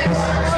Yes.